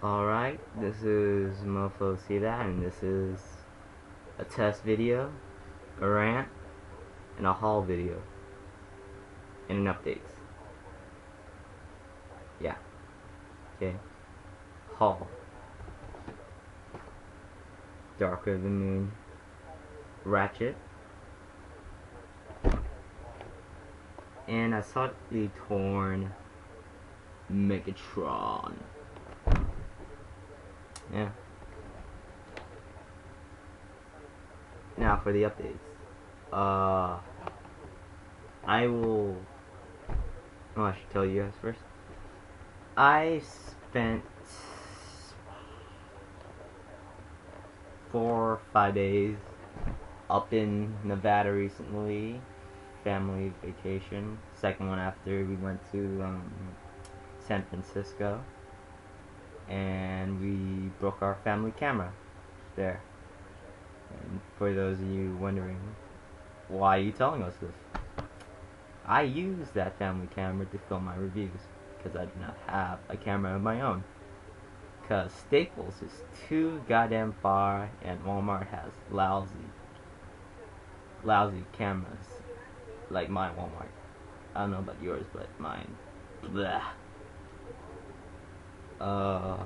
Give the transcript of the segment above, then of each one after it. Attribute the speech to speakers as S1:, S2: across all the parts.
S1: Alright, this is Mofo See That, and this is a test video, a rant, and a haul video, and an updates. Yeah. Okay. Haul. Darker than Moon. Ratchet. And I saw the torn Megatron. Yeah. Now for the updates. Uh, I will. Oh, I should tell you guys first. I spent four or five days up in Nevada recently. Family vacation. Second one after we went to um, San Francisco and we broke our family camera there. And for those of you wondering, why are you telling us this? I use that family camera to film my reviews because I do not have a camera of my own. Because Staples is too goddamn far and Walmart has lousy, lousy cameras like my Walmart. I don't know about yours, but mine, blah. Uh,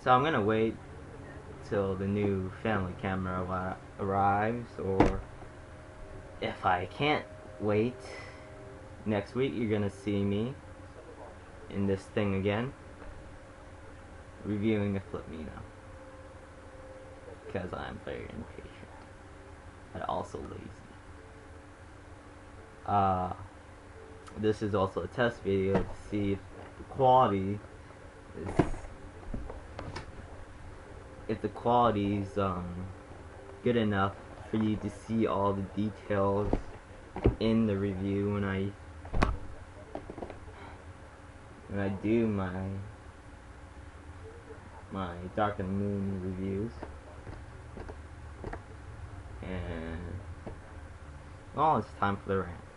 S1: so I'm gonna wait till the new family camera arrives, or if I can't wait, next week you're gonna see me in this thing again, reviewing the Flip Mino, because I'm very impatient, but also lazy. Uh, this is also a test video to see if the quality is if the quality is um, good enough for you to see all the details in the review. When I when I do my my Dark and Moon reviews. And well it's time for the rant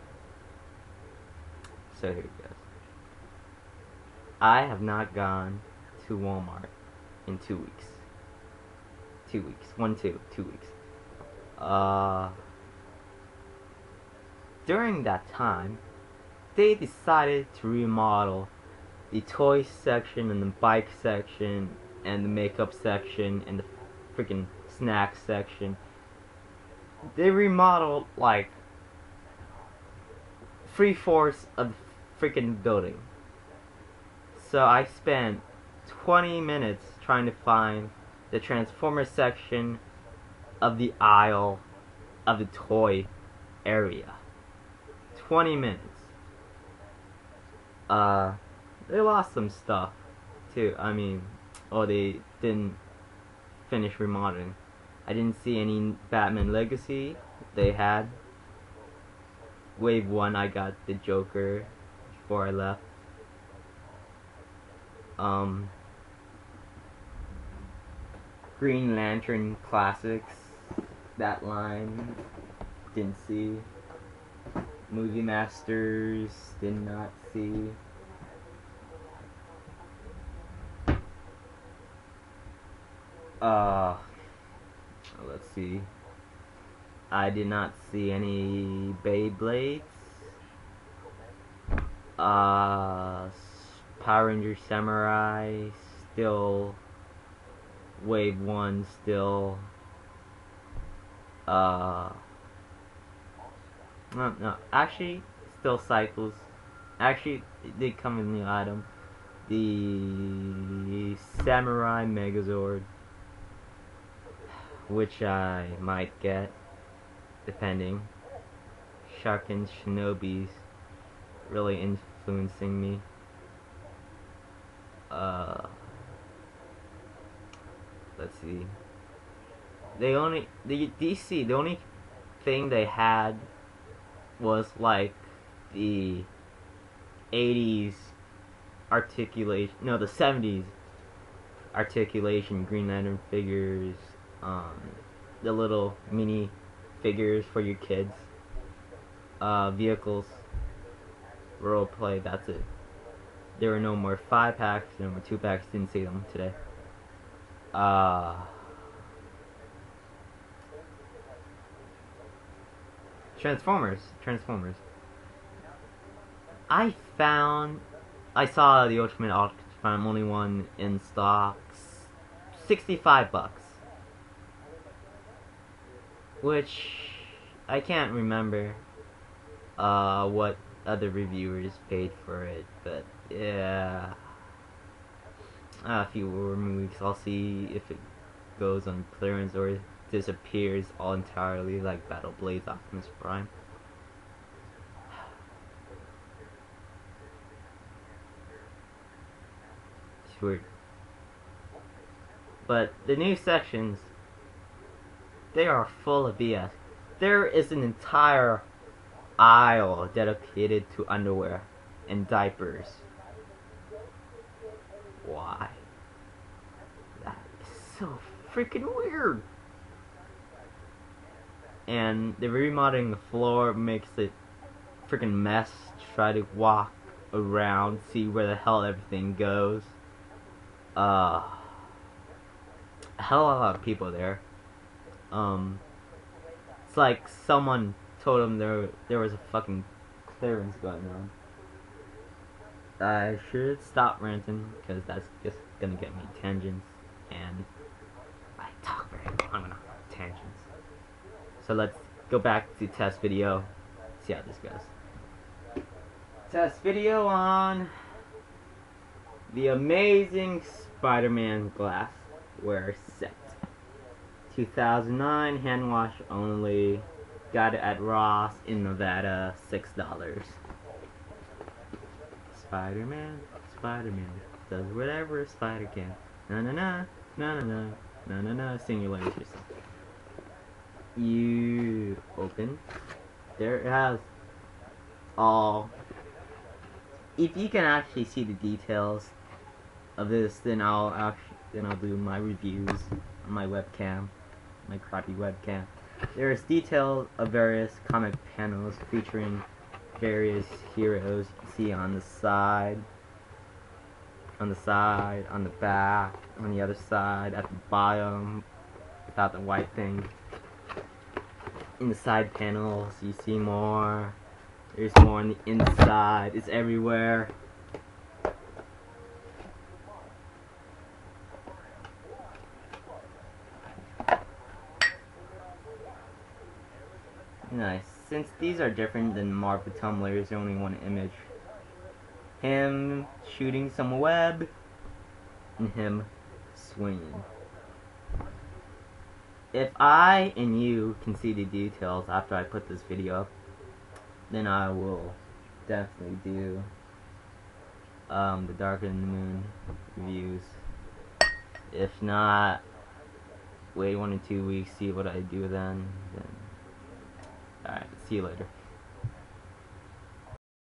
S1: so here it goes. I have not gone to Walmart in two weeks. Two weeks. One, two. Two weeks. Uh, during that time, they decided to remodel the toy section and the bike section and the makeup section and the freaking snack section. They remodeled like three fourths of freaking building. So I spent 20 minutes trying to find the Transformer section of the aisle of the toy area. 20 minutes. Uh, they lost some stuff too. I mean, oh, they didn't finish remodeling. I didn't see any Batman Legacy. They had. Wave 1, I got the Joker before I left. Um, Green Lantern Classics, that line, didn't see. Movie Masters, did not see. Uh, let's see. I did not see any Beyblades uh, Power Ranger Samurai still Wave 1 still uh no, no, actually still Cycles. Actually it did come in the item. The Samurai Megazord which I might get depending. Shark Shinobi's really influencing me. Uh, let's see. They only the DC the only thing they had was like the 80s articulation no the 70s articulation Green Lantern figures um, the little mini figures for your kids uh, vehicles role play, that's it. there were no more five packs, there were two packs, didn't see them today. Uh, Transformers, Transformers. I found, I saw the Ultimate Optimus Prime only one in stocks, 65 bucks. Which, I can't remember, uh, what other reviewers paid for it, but yeah. a few more weeks, I'll see if it goes on clearance or disappears all entirely like Battle Blades Optimus Prime. It's weird. But the new sections, they are full of BS. There is an entire aisle dedicated to underwear and diapers. Why? That is so freaking weird. And the remodeling the floor makes it freaking mess. Try to walk around, see where the hell everything goes. Uh, hell of a lot of people there. Um, it's like someone told him there there was a fucking clearance going on. I should stop ranting because that's just gonna get me tangents, and I talk very long on tangents. So let's go back to test video, see how this goes. Test video on the amazing Spider-Man glassware set. 2009 hand wash only. Got it at Ross in Nevada, six dollars. Spider-Man, Spider-Man does whatever a spider can. Na na na, na na na, na na na. Singular yourself. You open. There it has all. If you can actually see the details of this, then I'll actually then I'll do my reviews on my webcam, my crappy webcam. There is detail of various comic panels featuring various heroes you see on the side, on the side, on the back, on the other side, at the bottom, without the white thing. In the side panels, you see more. There's more on the inside. It's everywhere. Nice. Since these are different than Marvel there's only one image. Him shooting some web and him swinging. If I and you can see the details after I put this video up, then I will definitely do um, the Darker Than the Moon reviews. If not, wait one or two weeks, see what I do then. then Alright, see you later.